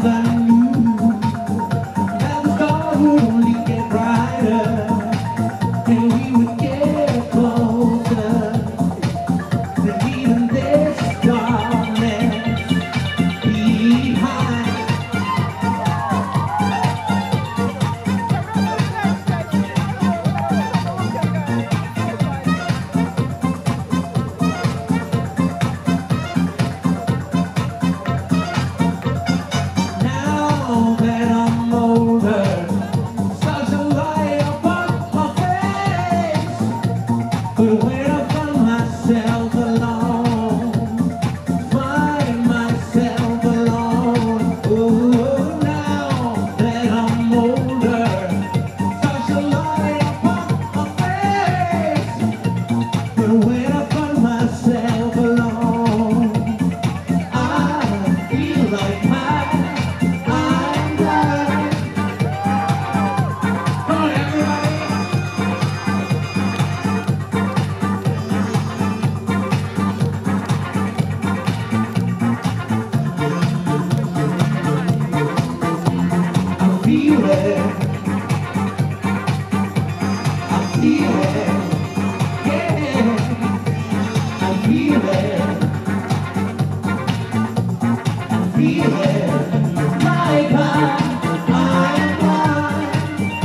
than that I away.